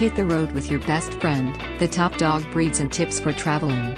Hit the road with your best friend, the top dog breeds and tips for traveling.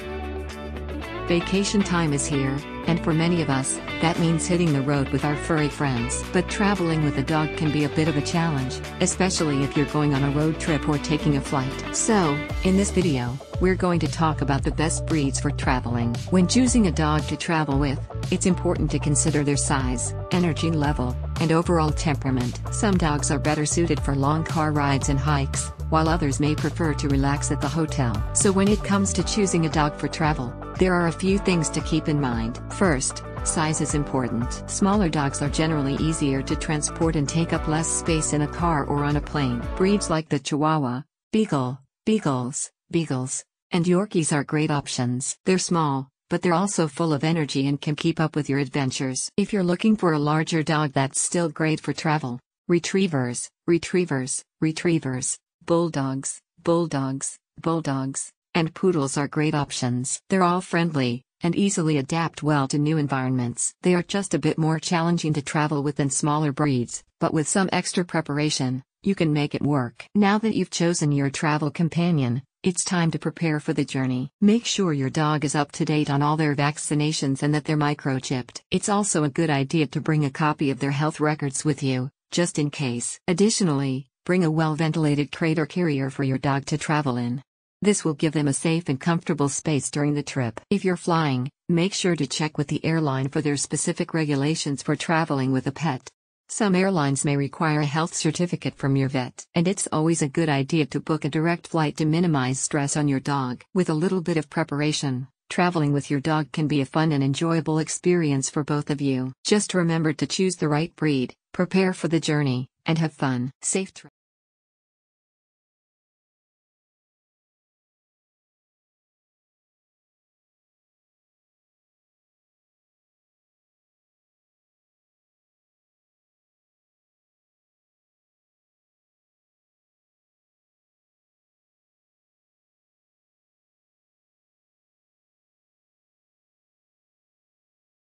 Vacation time is here, and for many of us, that means hitting the road with our furry friends. But traveling with a dog can be a bit of a challenge, especially if you're going on a road trip or taking a flight. So, in this video, we're going to talk about the best breeds for traveling. When choosing a dog to travel with, it's important to consider their size, energy level, and overall temperament. Some dogs are better suited for long car rides and hikes, while others may prefer to relax at the hotel. So when it comes to choosing a dog for travel, there are a few things to keep in mind. First, Size is important. Smaller dogs are generally easier to transport and take up less space in a car or on a plane. Breeds like the Chihuahua, Beagle, Beagles, Beagles, and Yorkies are great options. They're small, but they're also full of energy and can keep up with your adventures. If you're looking for a larger dog that's still great for travel, retrievers, retrievers, retrievers, bulldogs, bulldogs, bulldogs, and poodles are great options. They're all friendly, and easily adapt well to new environments. They are just a bit more challenging to travel with than smaller breeds, but with some extra preparation, you can make it work. Now that you've chosen your travel companion, it's time to prepare for the journey. Make sure your dog is up to date on all their vaccinations and that they're microchipped. It's also a good idea to bring a copy of their health records with you, just in case. Additionally, bring a well ventilated crate or carrier for your dog to travel in. This will give them a safe and comfortable space during the trip. If you're flying, make sure to check with the airline for their specific regulations for traveling with a pet. Some airlines may require a health certificate from your vet, and it's always a good idea to book a direct flight to minimize stress on your dog. With a little bit of preparation, traveling with your dog can be a fun and enjoyable experience for both of you. Just remember to choose the right breed, prepare for the journey, and have fun. Safe trip.